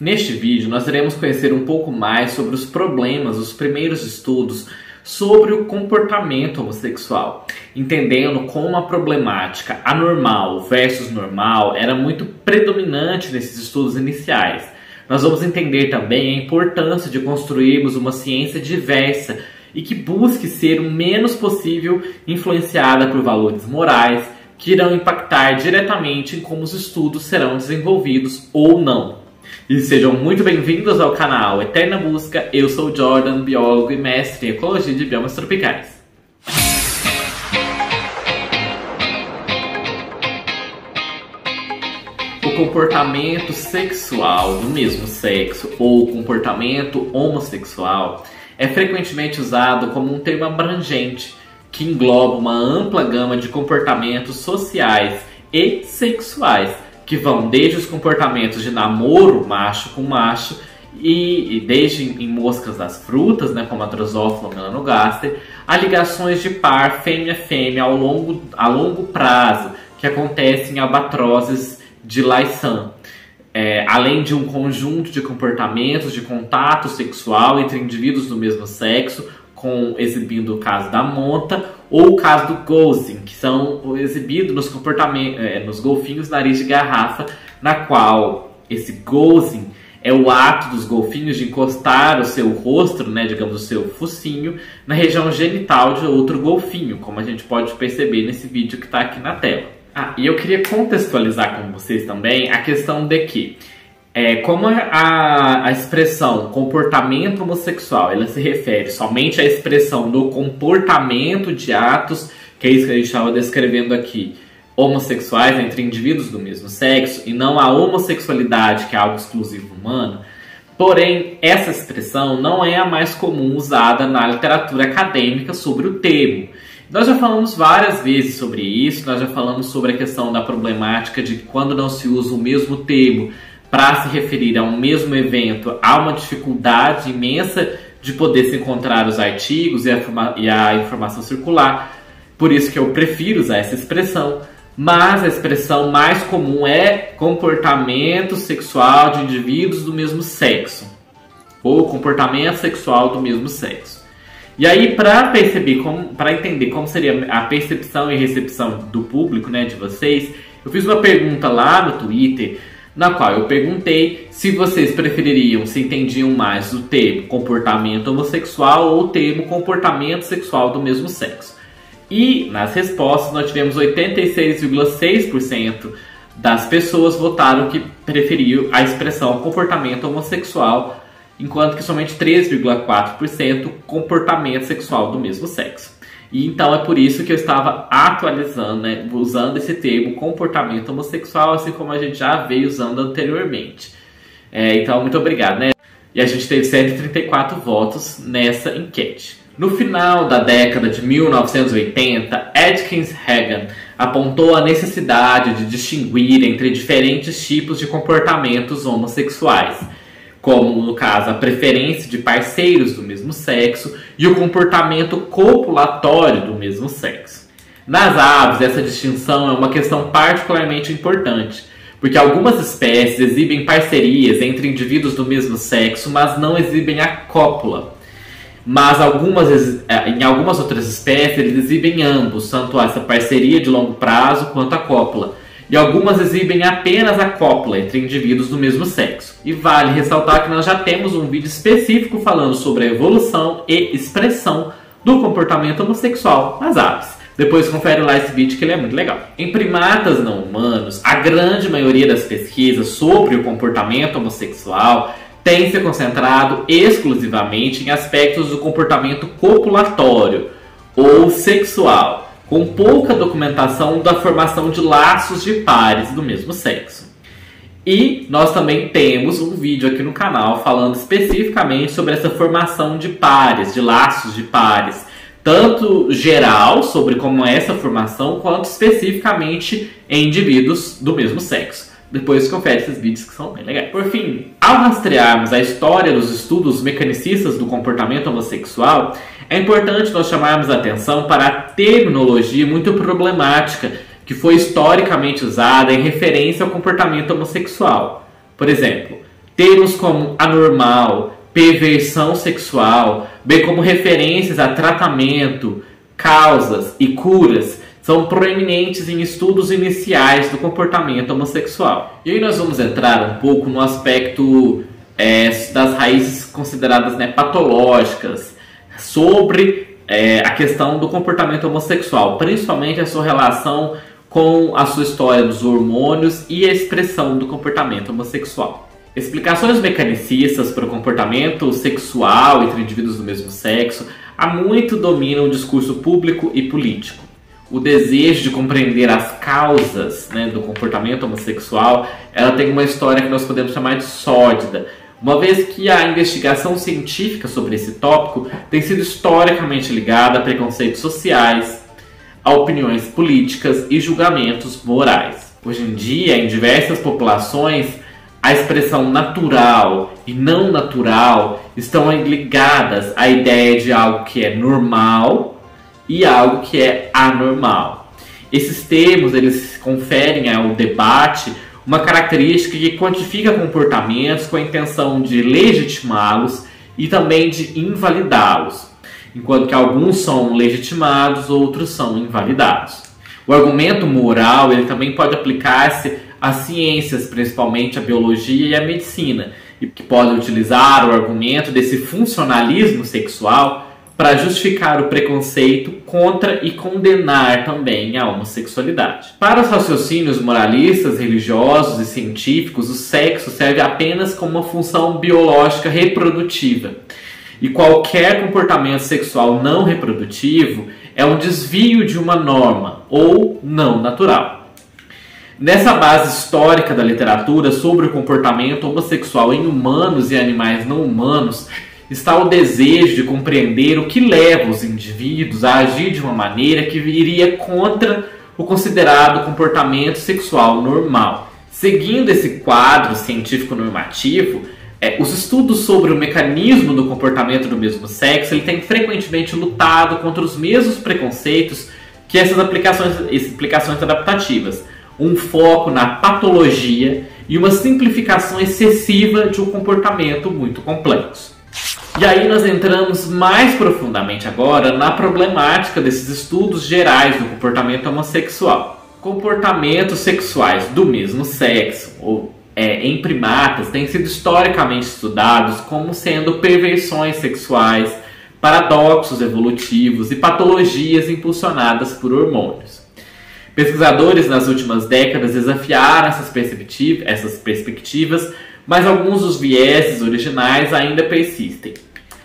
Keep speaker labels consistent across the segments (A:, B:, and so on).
A: Neste vídeo, nós iremos conhecer um pouco mais sobre os problemas, os primeiros estudos sobre o comportamento homossexual, entendendo como a problemática anormal versus normal era muito predominante nesses estudos iniciais. Nós vamos entender também a importância de construirmos uma ciência diversa e que busque ser o menos possível influenciada por valores morais que irão impactar diretamente em como os estudos serão desenvolvidos ou não. E sejam muito bem-vindos ao canal Eterna Busca. Eu sou Jordan, biólogo e mestre em ecologia de biomas tropicais. O comportamento sexual do mesmo sexo ou comportamento homossexual é frequentemente usado como um termo abrangente que engloba uma ampla gama de comportamentos sociais e sexuais que vão desde os comportamentos de namoro macho com macho e, e desde em moscas das frutas, né, como a Drosophila melanogaster, a ligações de par fêmea-fêmea ao longo, a longo prazo, que acontecem em albatrozes de Laysan. É, além de um conjunto de comportamentos de contato sexual entre indivíduos do mesmo sexo, com exibindo o caso da monta ou o caso do ghosting, que são exibidos nos comportamentos, é, nos golfinhos nariz de garrafa, na qual esse ghosting é o ato dos golfinhos de encostar o seu rosto, né, digamos, o seu focinho, na região genital de outro golfinho, como a gente pode perceber nesse vídeo que está aqui na tela. Ah, e eu queria contextualizar com vocês também a questão de que é, como a, a expressão comportamento homossexual ela se refere somente à expressão do comportamento de atos, que é isso que a gente estava descrevendo aqui, homossexuais entre indivíduos do mesmo sexo, e não a homossexualidade, que é algo exclusivo humano. Porém, essa expressão não é a mais comum usada na literatura acadêmica sobre o termo. Nós já falamos várias vezes sobre isso, nós já falamos sobre a questão da problemática de quando não se usa o mesmo termo para se referir a um mesmo evento, há uma dificuldade imensa de poder se encontrar os artigos e a, e a informação circular. Por isso que eu prefiro usar essa expressão. Mas a expressão mais comum é comportamento sexual de indivíduos do mesmo sexo ou comportamento sexual do mesmo sexo. E aí, para perceber, para entender como seria a percepção e recepção do público, né, de vocês, eu fiz uma pergunta lá no Twitter na qual eu perguntei se vocês prefeririam, se entendiam mais o termo comportamento homossexual ou o termo comportamento sexual do mesmo sexo. E nas respostas nós tivemos 86,6% das pessoas votaram que preferiam a expressão comportamento homossexual, enquanto que somente 3,4% comportamento sexual do mesmo sexo. E então é por isso que eu estava atualizando, né, usando esse termo comportamento homossexual, assim como a gente já veio usando anteriormente. É, então, muito obrigado, né? E a gente teve 134 votos nessa enquete. No final da década de 1980, Atkins Hagan apontou a necessidade de distinguir entre diferentes tipos de comportamentos homossexuais como no caso a preferência de parceiros do mesmo sexo e o comportamento copulatório do mesmo sexo. Nas aves, essa distinção é uma questão particularmente importante, porque algumas espécies exibem parcerias entre indivíduos do mesmo sexo, mas não exibem a cópula. Mas algumas, eh, em algumas outras espécies eles exibem ambos, tanto essa parceria de longo prazo quanto a cópula e algumas exibem apenas a cópula entre indivíduos do mesmo sexo. E vale ressaltar que nós já temos um vídeo específico falando sobre a evolução e expressão do comportamento homossexual nas aves. Depois confere lá esse vídeo que ele é muito legal. Em primatas não humanos, a grande maioria das pesquisas sobre o comportamento homossexual tem se concentrado exclusivamente em aspectos do comportamento copulatório ou sexual com pouca documentação da formação de laços de pares do mesmo sexo. E nós também temos um vídeo aqui no canal falando especificamente sobre essa formação de pares, de laços de pares, tanto geral sobre como é essa formação, quanto especificamente em indivíduos do mesmo sexo. Depois confere esses vídeos que são bem legais. Por fim, ao rastrearmos a história dos estudos mecanicistas do comportamento homossexual, é importante nós chamarmos atenção para a terminologia muito problemática que foi historicamente usada em referência ao comportamento homossexual. Por exemplo, termos como anormal, perversão sexual, bem como referências a tratamento, causas e curas são proeminentes em estudos iniciais do comportamento homossexual. E aí nós vamos entrar um pouco no aspecto é, das raízes consideradas né, patológicas sobre é, a questão do comportamento homossexual, principalmente a sua relação com a sua história dos hormônios e a expressão do comportamento homossexual. Explicações mecanicistas para o comportamento sexual entre indivíduos do mesmo sexo há muito dominam o discurso público e político. O desejo de compreender as causas né, do comportamento homossexual, ela tem uma história que nós podemos chamar de sórdida, uma vez que a investigação científica sobre esse tópico tem sido historicamente ligada a preconceitos sociais, a opiniões políticas e julgamentos morais. Hoje em dia, em diversas populações, a expressão natural e não natural estão ligadas à ideia de algo que é normal e algo que é anormal. Esses termos eles conferem ao debate uma característica que quantifica comportamentos com a intenção de legitimá-los e também de invalidá-los, enquanto que alguns são legitimados, outros são invalidados. O argumento moral ele também pode aplicar-se às ciências, principalmente a biologia e a medicina, e que podem utilizar o argumento desse funcionalismo sexual para justificar o preconceito contra e condenar também a homossexualidade. Para os raciocínios moralistas, religiosos e científicos, o sexo serve apenas como uma função biológica reprodutiva. E qualquer comportamento sexual não reprodutivo é um desvio de uma norma ou não natural. Nessa base histórica da literatura sobre o comportamento homossexual em humanos e animais não humanos, está o desejo de compreender o que leva os indivíduos a agir de uma maneira que iria contra o considerado comportamento sexual normal. Seguindo esse quadro científico normativo, é, os estudos sobre o mecanismo do comportamento do mesmo sexo ele tem frequentemente lutado contra os mesmos preconceitos que essas aplicações, explicações adaptativas. Um foco na patologia e uma simplificação excessiva de um comportamento muito complexo. E aí nós entramos mais profundamente agora na problemática desses estudos gerais do comportamento homossexual. Comportamentos sexuais do mesmo sexo ou é, em primatas têm sido historicamente estudados como sendo perversões sexuais, paradoxos evolutivos e patologias impulsionadas por hormônios. Pesquisadores nas últimas décadas desafiaram essas, essas perspectivas, mas alguns dos vieses originais ainda persistem.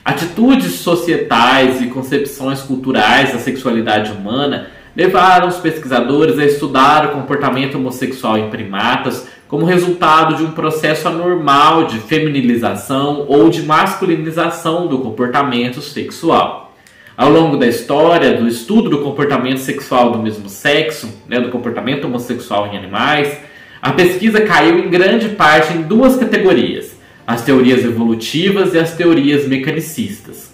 A: Atitudes societais e concepções culturais da sexualidade humana levaram os pesquisadores a estudar o comportamento homossexual em primatas como resultado de um processo anormal de feminilização ou de masculinização do comportamento sexual. Ao longo da história do estudo do comportamento sexual do mesmo sexo, né, do comportamento homossexual em animais, a pesquisa caiu em grande parte em duas categorias as teorias evolutivas e as teorias mecanicistas.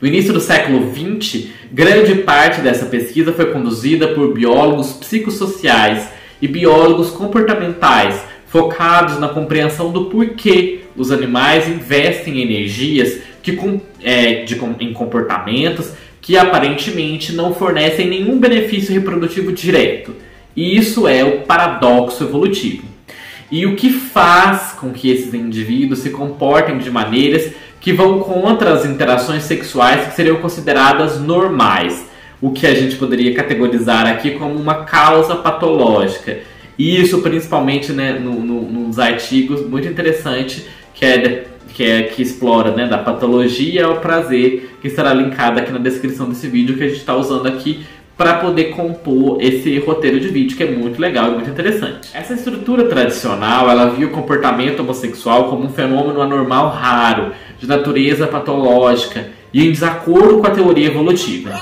A: No início do século XX, grande parte dessa pesquisa foi conduzida por biólogos psicossociais e biólogos comportamentais, focados na compreensão do porquê os animais investem energias que, é, de, em comportamentos que aparentemente não fornecem nenhum benefício reprodutivo direto. E isso é o paradoxo evolutivo e o que faz com que esses indivíduos se comportem de maneiras que vão contra as interações sexuais que seriam consideradas normais, o que a gente poderia categorizar aqui como uma causa patológica. E isso principalmente né, no, no, nos artigos muito interessante que é, que, é que explora né, da patologia ao prazer, que estará linkado aqui na descrição desse vídeo que a gente está usando aqui para poder compor esse roteiro de vídeo que é muito legal e muito interessante. Essa estrutura tradicional, ela viu o comportamento homossexual como um fenômeno anormal raro, de natureza patológica e em desacordo com a teoria evolutiva.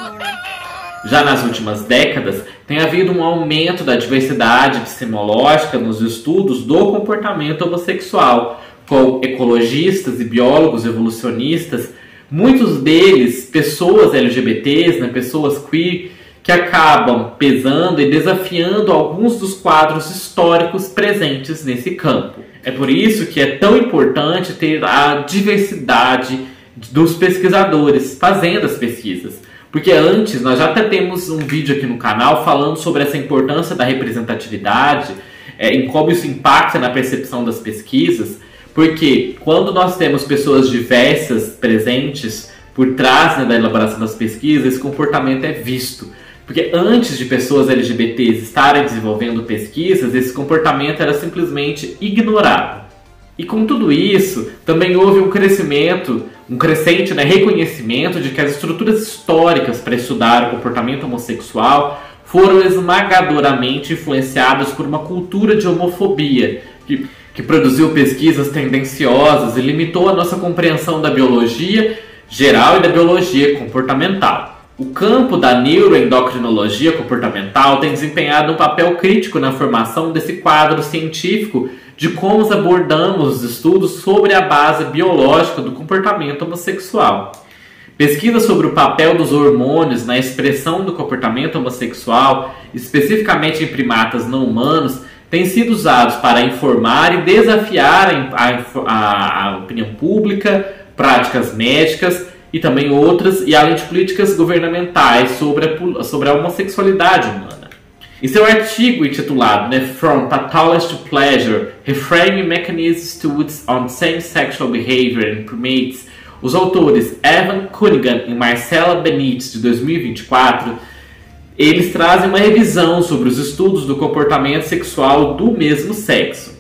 A: Já nas últimas décadas, tem havido um aumento da diversidade epistemológica nos estudos do comportamento homossexual, com ecologistas e biólogos evolucionistas, muitos deles pessoas LGBTs, né, pessoas queer, que acabam pesando e desafiando alguns dos quadros históricos presentes nesse campo. É por isso que é tão importante ter a diversidade dos pesquisadores fazendo as pesquisas. Porque antes, nós já até temos um vídeo aqui no canal falando sobre essa importância da representatividade, é, em como isso impacta na percepção das pesquisas, porque quando nós temos pessoas diversas presentes por trás né, da elaboração das pesquisas, esse comportamento é visto. Porque antes de pessoas LGBTs estarem desenvolvendo pesquisas, esse comportamento era simplesmente ignorado. E com tudo isso, também houve um crescimento, um crescente né, reconhecimento de que as estruturas históricas para estudar o comportamento homossexual foram esmagadoramente influenciadas por uma cultura de homofobia, que, que produziu pesquisas tendenciosas e limitou a nossa compreensão da biologia geral e da biologia comportamental. O campo da neuroendocrinologia comportamental tem desempenhado um papel crítico na formação desse quadro científico de como abordamos os estudos sobre a base biológica do comportamento homossexual. Pesquisas sobre o papel dos hormônios na expressão do comportamento homossexual, especificamente em primatas não humanos, têm sido usados para informar e desafiar a, a, a opinião pública, práticas médicas e também outras, e além de políticas governamentais sobre a, sobre a homossexualidade humana. Em seu artigo intitulado né, From Pathology to Pleasure, Reframing Mechanisms Studies on Same-Sexual Behavior in Primates, os autores Evan Cunningham e Marcela Benítez, de 2024, eles trazem uma revisão sobre os estudos do comportamento sexual do mesmo sexo.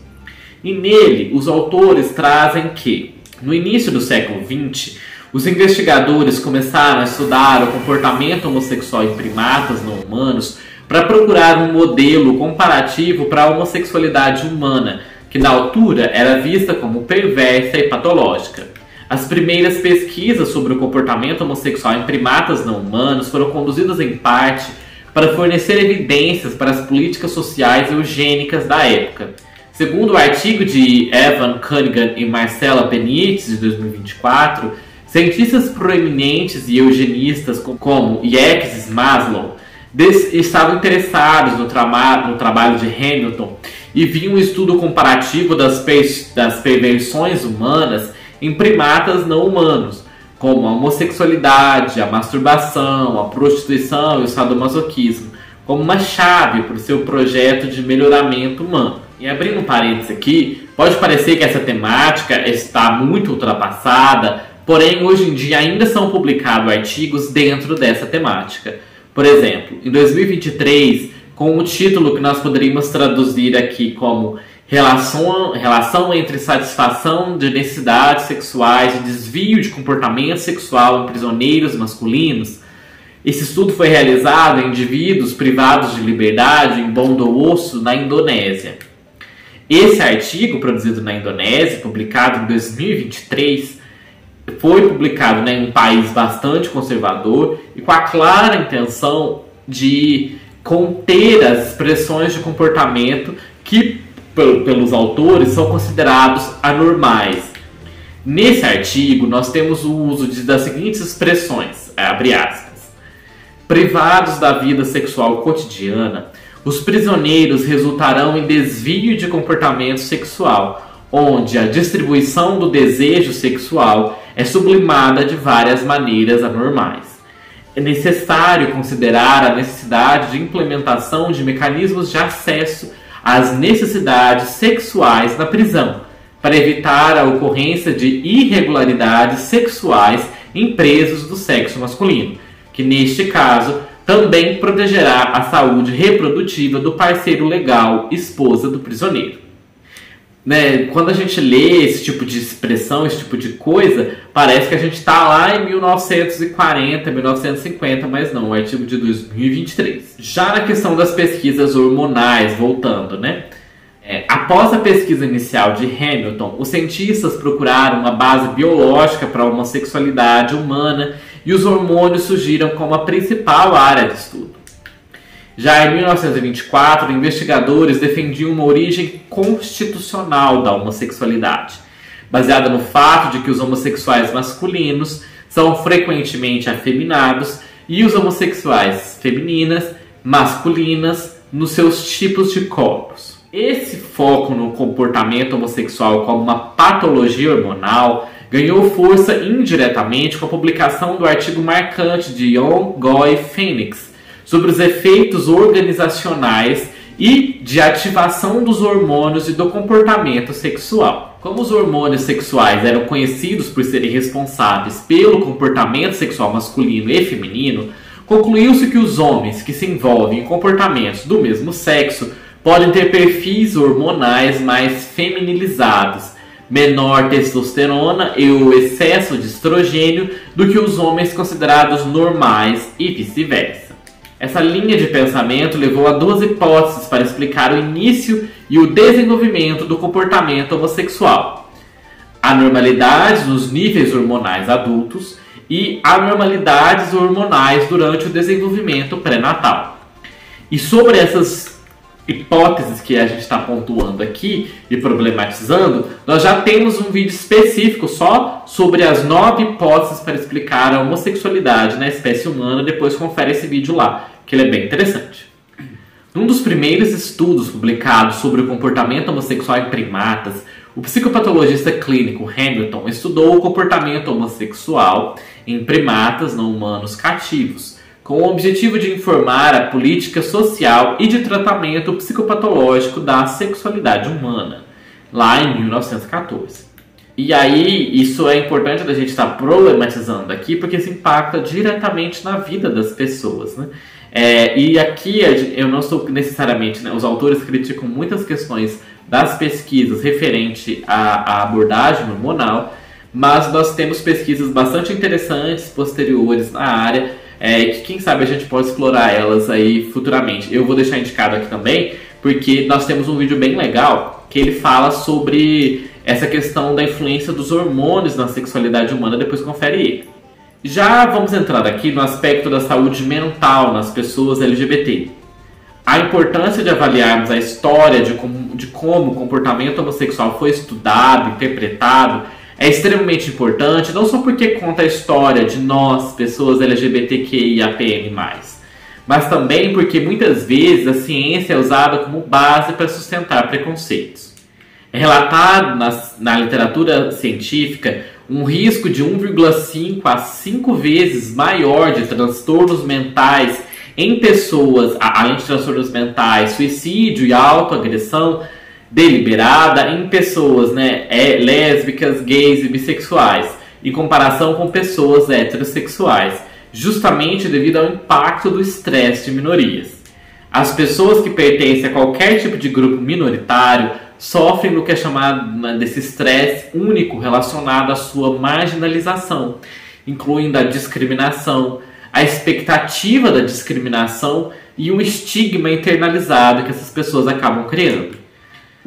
A: E nele, os autores trazem que, no início do século XX, os investigadores começaram a estudar o comportamento homossexual em primatas não humanos para procurar um modelo comparativo para a homossexualidade humana, que na altura era vista como perversa e patológica. As primeiras pesquisas sobre o comportamento homossexual em primatas não humanos foram conduzidas em parte para fornecer evidências para as políticas sociais eugênicas da época. Segundo o artigo de Evan Cunningham e Marcela Benítez de 2024, Cientistas proeminentes e eugenistas como Jacques Maslow estavam interessados no, trama no, trabalho de Hamilton e viam um estudo comparativo das, das perversões humanas em primatas não humanos, como a homossexualidade, a masturbação, a prostituição e o sadomasoquismo, como uma chave para o seu projeto de melhoramento humano. E abrindo um parênteses aqui, pode parecer que essa temática está muito ultrapassada, Porém, hoje em dia ainda são publicados artigos dentro dessa temática. Por exemplo, em 2023, com o título que nós poderíamos traduzir aqui como Relação, relação entre satisfação de necessidades sexuais e desvio de comportamento sexual em prisioneiros masculinos, esse estudo foi realizado em indivíduos privados de liberdade em Bondowoso, na Indonésia. Esse artigo, produzido na Indonésia, publicado em 2023, foi publicado né, em um país bastante conservador e com a clara intenção de conter as expressões de comportamento que, pelos autores, são considerados anormais. Nesse artigo, nós temos o uso de, das seguintes expressões, é, abre aspas, privados da vida sexual cotidiana, os prisioneiros resultarão em desvio de comportamento sexual, onde a distribuição do desejo sexual é sublimada de várias maneiras anormais. É necessário considerar a necessidade de implementação de mecanismos de acesso às necessidades sexuais na prisão, para evitar a ocorrência de irregularidades sexuais em presos do sexo masculino, que neste caso também protegerá a saúde reprodutiva do parceiro legal, esposa do prisioneiro né, quando a gente lê esse tipo de expressão, esse tipo de coisa, parece que a gente está lá em 1940, 1950, mas não, o artigo de 2023. Já na questão das pesquisas hormonais, voltando, né? É, após a pesquisa inicial de Hamilton, os cientistas procuraram uma base biológica para a homossexualidade humana e os hormônios surgiram como a principal área de estudo. Já em 1924, investigadores defendiam uma origem constitucional da homossexualidade, baseada no fato de que os homossexuais masculinos são frequentemente afeminados e os homossexuais femininas, masculinas, nos seus tipos de corpos. Esse foco no comportamento homossexual como uma patologia hormonal ganhou força indiretamente com a publicação do artigo marcante de Young Goy Phoenix sobre os efeitos organizacionais e de ativação dos hormônios e do comportamento sexual. Como os hormônios sexuais eram conhecidos por serem responsáveis pelo comportamento sexual masculino e feminino, concluiu-se que os homens que se envolvem em comportamentos do mesmo sexo podem ter perfis hormonais mais feminilizados, menor testosterona e o excesso de estrogênio do que os homens considerados normais e vice-versa. Essa linha de pensamento levou a duas hipóteses para explicar o início e o desenvolvimento do comportamento homossexual: anormalidades nos níveis hormonais adultos e anormalidades hormonais durante o desenvolvimento pré-natal. E sobre essas hipóteses que a gente está pontuando aqui e problematizando, nós já temos um vídeo específico só sobre as nove hipóteses para explicar a homossexualidade na espécie humana. Depois confere esse vídeo lá, que ele é bem interessante. Num dos primeiros estudos publicados sobre o comportamento homossexual em primatas, o psicopatologista clínico Hamilton estudou o comportamento homossexual em primatas não humanos cativos com o objetivo de informar a política social e de tratamento psicopatológico da sexualidade humana, lá em 1914. E aí, isso é importante da gente estar problematizando aqui, porque isso impacta diretamente na vida das pessoas, né? É, e aqui eu não estou necessariamente, né, os autores criticam muitas questões das pesquisas referente à, à abordagem hormonal, mas nós temos pesquisas bastante interessantes posteriores na área é, que quem sabe a gente pode explorar elas aí futuramente. Eu vou deixar indicado aqui também, porque nós temos um vídeo bem legal que ele fala sobre essa questão da influência dos hormônios na sexualidade humana, depois confere ele. Já vamos entrar aqui no aspecto da saúde mental nas pessoas LGBT. A importância de avaliarmos a história de como, de como o comportamento homossexual foi estudado, interpretado é extremamente importante, não só porque conta a história de nós, pessoas LGBTQIAPN+, mas também porque muitas vezes a ciência é usada como base para sustentar preconceitos. É relatado na, na literatura científica um risco de 1,5 a 5 vezes maior de transtornos mentais em pessoas, além de transtornos mentais, suicídio e autoagressão, deliberada em pessoas né, é, lésbicas, gays e bissexuais, em comparação com pessoas heterossexuais, justamente devido ao impacto do estresse de minorias. As pessoas que pertencem a qualquer tipo de grupo minoritário sofrem do que é chamado né, desse estresse único relacionado à sua marginalização, incluindo a discriminação, a expectativa da discriminação e um estigma internalizado que essas pessoas acabam criando.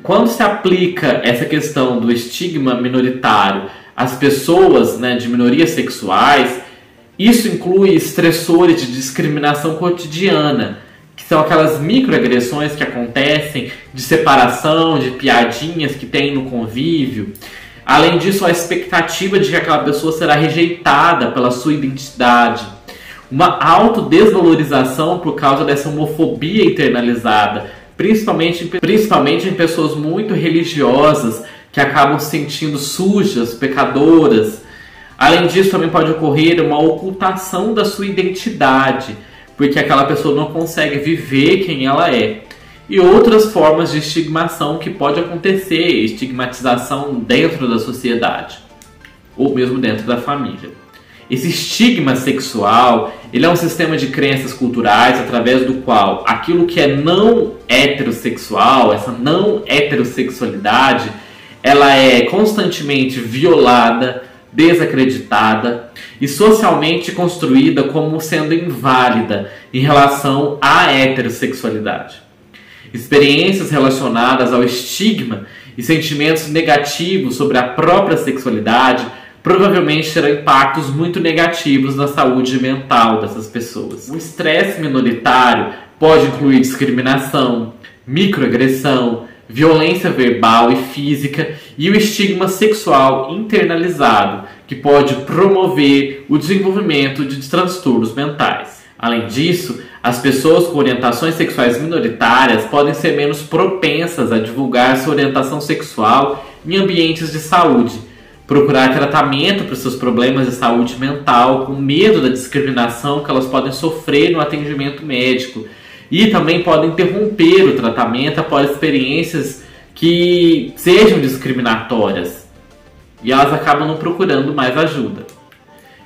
A: Quando se aplica essa questão do estigma minoritário às pessoas né, de minorias sexuais, isso inclui estressores de discriminação cotidiana, são aquelas microagressões que acontecem de separação, de piadinhas que tem no convívio. Além disso, a expectativa de que aquela pessoa será rejeitada pela sua identidade. Uma autodesvalorização por causa dessa homofobia internalizada, principalmente, principalmente em pessoas muito religiosas que acabam se sentindo sujas, pecadoras. Além disso, também pode ocorrer uma ocultação da sua identidade, porque aquela pessoa não consegue viver quem ela é. E outras formas de estigmação que pode acontecer, estigmatização dentro da sociedade, ou mesmo dentro da família. Esse estigma sexual, ele é um sistema de crenças culturais através do qual aquilo que é não heterossexual, essa não heterossexualidade, ela é constantemente violada, desacreditada e socialmente construída como sendo inválida em relação à heterossexualidade. Experiências relacionadas ao estigma e sentimentos negativos sobre a própria sexualidade provavelmente terá impactos muito negativos na saúde mental dessas pessoas. O estresse minoritário pode incluir discriminação, microagressão, violência verbal e física e o estigma sexual internalizado, que pode promover o desenvolvimento de transtornos mentais. Além disso, as pessoas com orientações sexuais minoritárias podem ser menos propensas a divulgar sua orientação sexual em ambientes de saúde, procurar tratamento para seus problemas de saúde mental, com medo da discriminação que elas podem sofrer no atendimento médico, e também podem interromper o tratamento após experiências que sejam discriminatórias e elas acabam não procurando mais ajuda.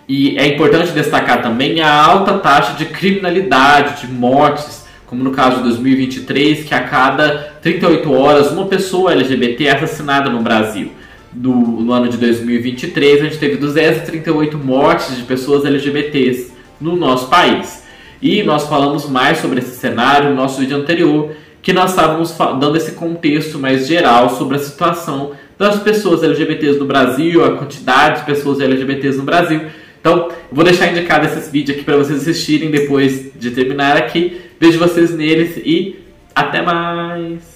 A: E é importante destacar também a alta taxa de criminalidade, de mortes, como no caso de 2023, que a cada 38 horas uma pessoa LGBT é assassinada no Brasil. No, no ano de 2023, a gente teve 238 mortes de pessoas LGBTs no nosso país. E nós falamos mais sobre esse cenário no nosso vídeo anterior, que nós estávamos dando esse contexto mais geral sobre a situação das pessoas LGBTs no Brasil, a quantidade de pessoas LGBTs no Brasil. Então, vou deixar indicado esses vídeos aqui para vocês assistirem depois de terminar aqui. Vejo vocês neles e até mais!